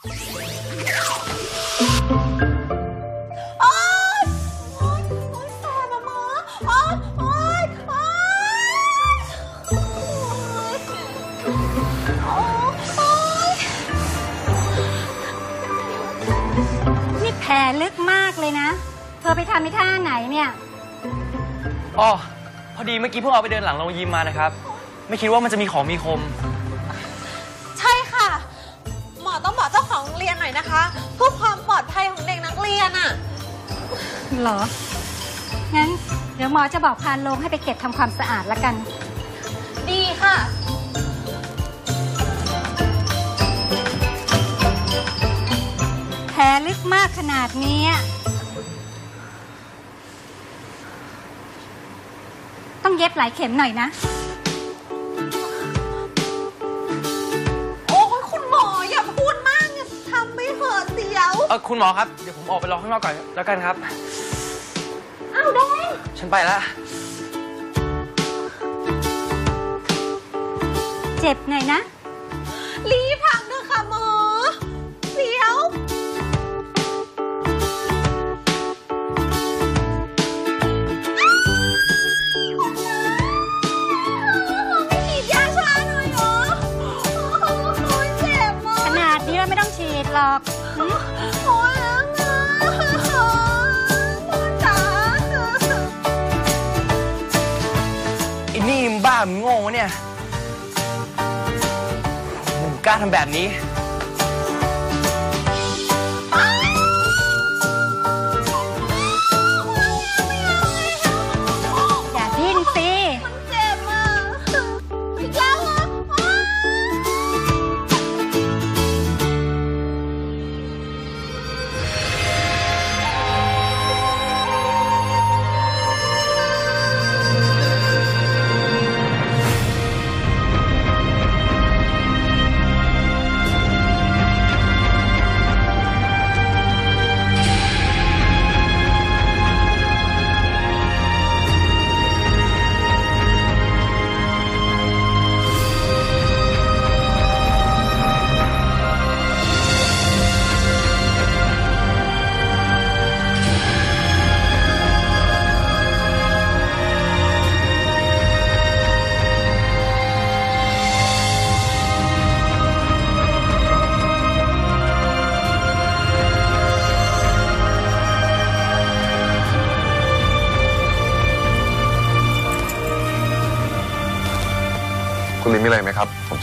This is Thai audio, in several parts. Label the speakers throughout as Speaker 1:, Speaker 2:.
Speaker 1: โอ๊ยโอ๊ยโอ๊ยแสบอะหมอโอ๊ยโอ๊ยโอ๊ยโอ๊ยโอ๊ย
Speaker 2: นี่แผลลึกมากเลยนะ เธอไปทำในท่าไหนเนี่ย
Speaker 3: อ๋อพอดีเมื่อกี้เพิ่งเอาไปเดินหลังโรงยิมมานะครับ ไม่คิดว่ามันจะมีของมีคม
Speaker 1: นหน่อยนะคะเพื่อความปลอดภัยของเด็กนักเรียนอะ
Speaker 2: เหรอ งั้นเดี๋ยวหมอจะบอกพานโรงให้ไปเก็บทำความสะอาดละกัน
Speaker 1: ดีค่ะ
Speaker 2: แผลลึกมากขนาดเนี้ยต้องเย็บหลายเข็มหน่อยนะ
Speaker 1: คุณหมอ
Speaker 3: ครับ เดี๋ยวผมออกไปรอข้างนอกก่อนแล้วกันครับ
Speaker 1: อ้าวแดง
Speaker 3: ฉันไปละ
Speaker 2: เจ็บหน่อยนะ
Speaker 1: รีบพัก นี่
Speaker 2: ม
Speaker 3: บ้ามึงโง่วะเนี่ยมึงกล้าทำแบบนี้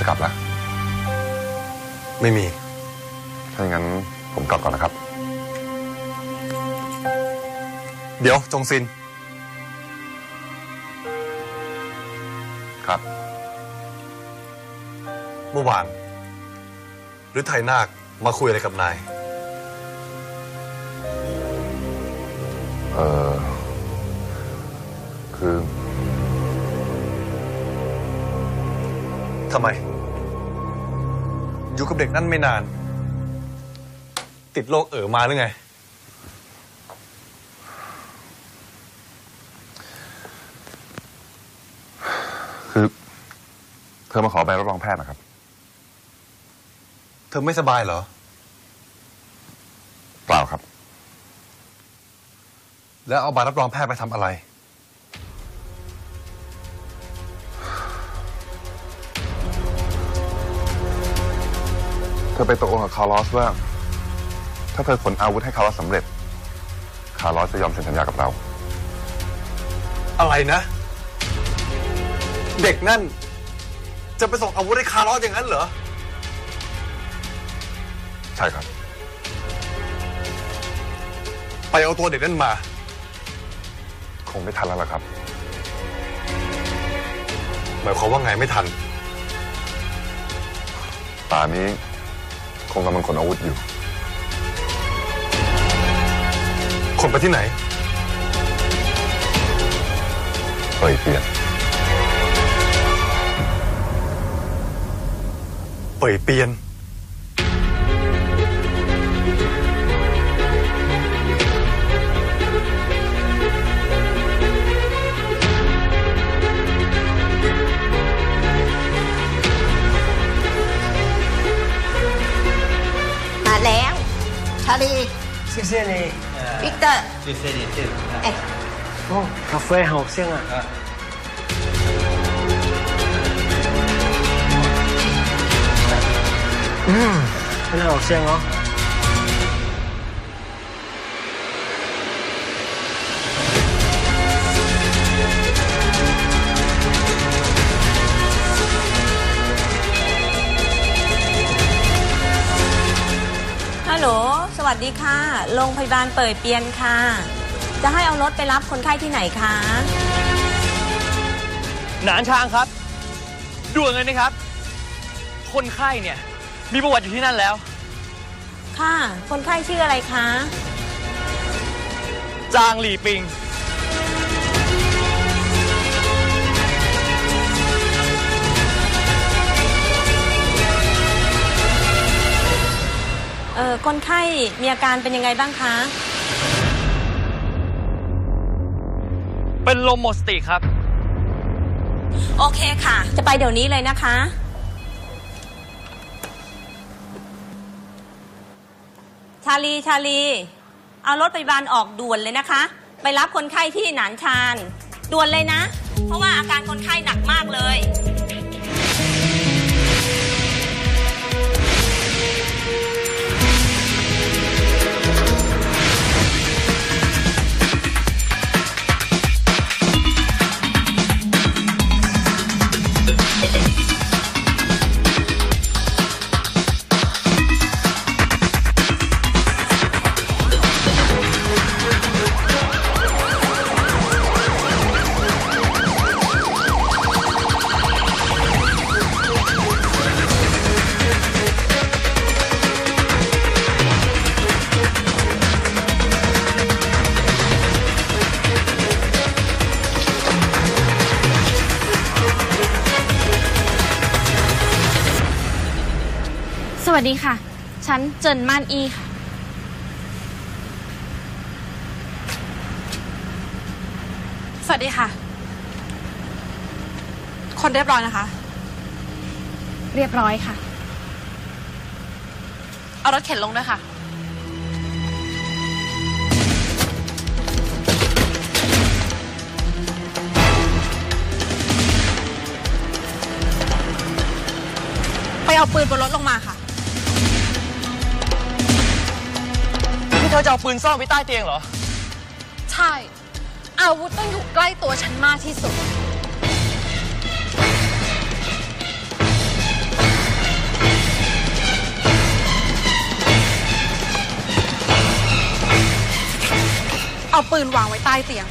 Speaker 1: จะกลั
Speaker 4: บแล้ว
Speaker 5: ไม่มี
Speaker 4: ถ้าอย่างนั้นผมกลับก่อนนะครับ
Speaker 5: เดี๋ยวจงซิน
Speaker 4: ครับ
Speaker 5: เมื่อวานหรือไทยนาคมาคุยอะไรกับนาย
Speaker 4: เออคือ
Speaker 5: ทำไม อยู่กับเด็กนั่นไม่นาน ติดโรคเอ๋อมาหรือไง
Speaker 4: คือ เธอมาขอใบรับรองแพทย์นะครับ
Speaker 5: เธอไม่สบายเหรอ
Speaker 4: เปล่าครับ
Speaker 5: แล้วเอาใบรับรองแพทย์ไปทำอะไร
Speaker 4: เธอไปตกลงกับคาร์ลอสว่า ถ้าเธอขนอาวุธให้คาร์ลอสสำเร็จ คาร์ลอสจะยอมเซ็นสัญญากับเรา
Speaker 5: อะไรนะ เด็กนั่น จะไปส่งอาวุธให้คาร์ลอสอย่างนั้นเหรอ
Speaker 4: ใช่ครับ
Speaker 5: ไปเอาตัวเด็กนั่นมา
Speaker 4: คงไม่ทันแล้วล่ะครับ
Speaker 5: หมายความว่าไงไม่ทัน
Speaker 4: ป่านนี้ คงกำลังขนอาวุธอยู่
Speaker 5: ขนไปที่ไหน
Speaker 4: เปิดเปลี่ยน
Speaker 5: เป่ยเปียน
Speaker 1: 阿里
Speaker 6: 谢谢你
Speaker 1: ，Victor，
Speaker 6: 谢谢你，谢谢。
Speaker 1: 哎，
Speaker 6: 哦，咖啡好香啊。嗯，真的好香哦。
Speaker 7: ดีค่ะ โรงพยาบาลเปิดเปียนค่ะ จะให้เอารถไปรับคนไข้ที่ไหนคะ
Speaker 3: หนานชางครับด่วนเลยนะครับ คนไข้เนี่ยมีประวัติอยู่ที่นั่นแล้ว
Speaker 7: ค่ะ คนไข้ชื่ออะไรคะ
Speaker 3: จางหลี่ปิง
Speaker 7: คนไข้มีอาการเป็นยังไงบ้างคะ
Speaker 3: เป็นลมหมดสติครับ
Speaker 7: โอเคค่ะ จะไปเดี๋ยวนี้เลยนะคะ ชาลีชาลี เอารถพยาบาลออกด่วนเลยนะคะ ไปรับคนไข้ที่หนานชานด่วนเลยนะ เพราะว่าอาการคนไข้หนักมากเลย
Speaker 8: ดีค่ะ ฉันเจินมานอีค่ะ
Speaker 9: สวัสดีค่ะ คนเรียบร้อยนะคะ
Speaker 8: เรียบร้อยค่ะ
Speaker 9: เอารถเข็นลงด้วยค่ะ ไปเอาปืนบนรถลงมาค่ะ
Speaker 3: ธอจะเอาปืนซ่อนไว้ใต้เตียงเหรอ
Speaker 9: ใช่ อาวุธต้องอยู่ใกล้ตัวฉันมากที่สุด เอาปืนวางไว้ใต้เตียง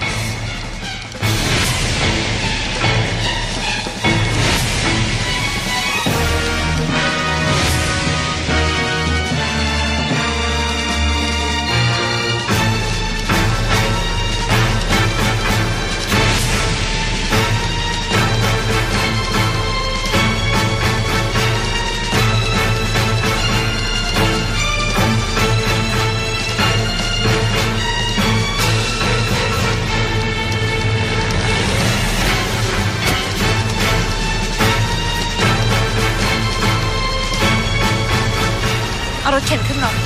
Speaker 9: รถเข็นขึ้นรถ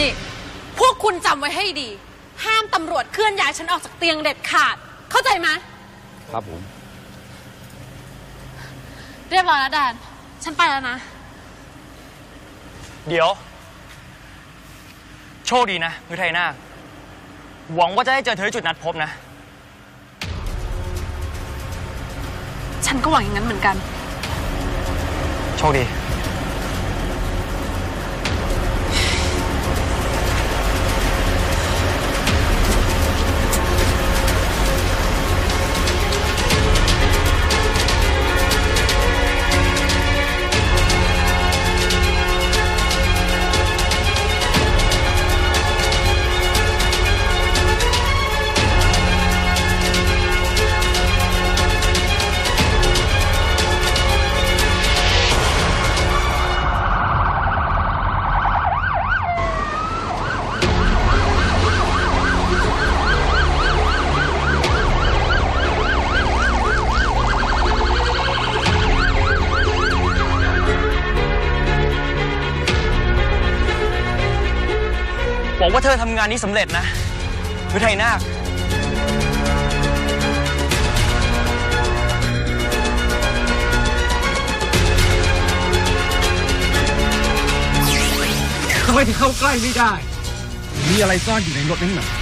Speaker 9: นี่ พวกคุณจำไว้ให้ดี ห้ามตำรวจเคลื่อนย้ายฉันออกจากเตียงเด็ดขาด เข้าใจไหม
Speaker 4: ครับผม
Speaker 9: เรียบร้อยแล้วแดน ฉันไปแล้วนะ
Speaker 3: เดี๋ยวโชคดีนะมือไทยนาคหวังว่าจะได้เจอเธอที่จุดนัดพบนะ
Speaker 9: ฉันก็หวังอย่างนั้นเหมือนกัน
Speaker 3: โชคดี ว่าเธอทำงานนี้สำเร็จนะหรือไทยนาค
Speaker 10: ทำไมถึงเข้าใกล้ไม่ได้ มีอะไรซ่อนอยู่ในรถนั้นหนา